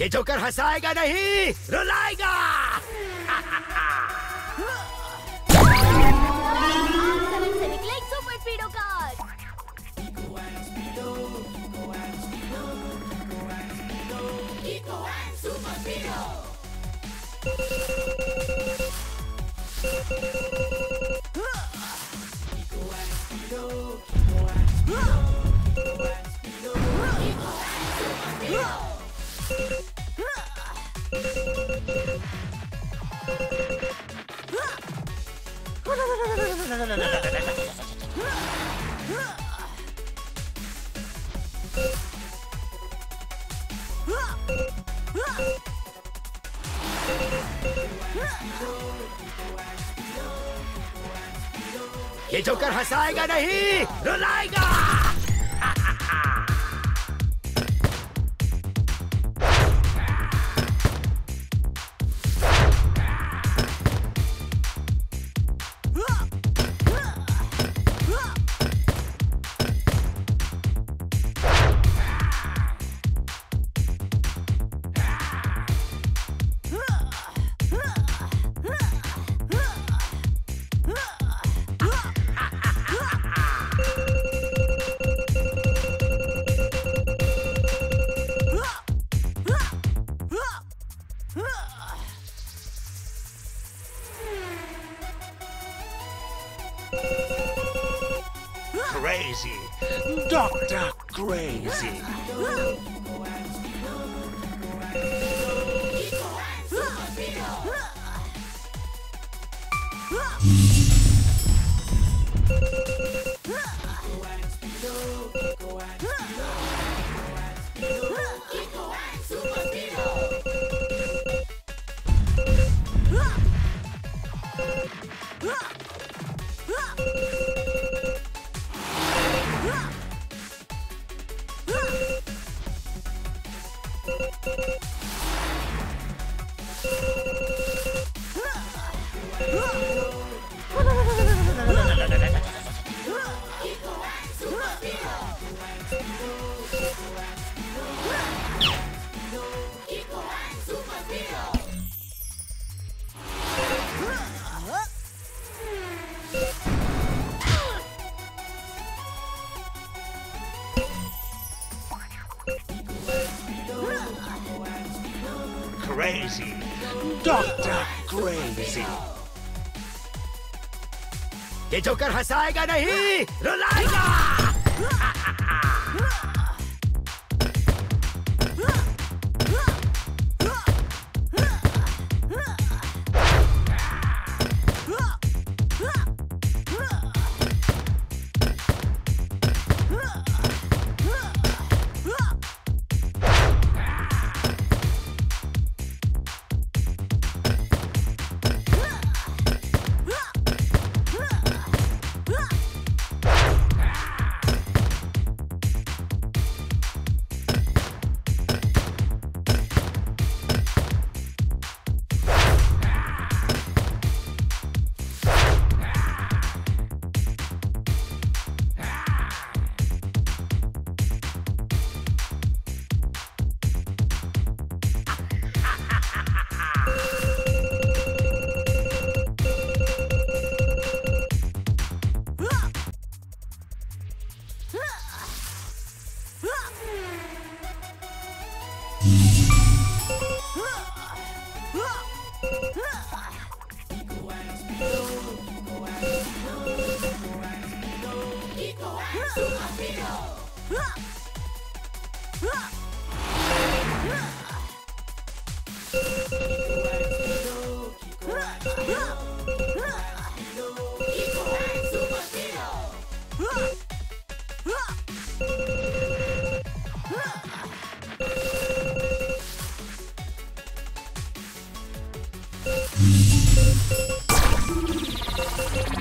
ये जोकर हंसाएगा नहीं रुलाएगा। ये जोकर हंसाएगा नहीं रुलाएगा। Crazy. Dr. Crazy. Crazy. Dr. Crazy. ये जोकर हंसाएगा नहीं रुलाएगा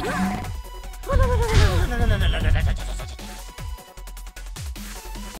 あらららららららららら。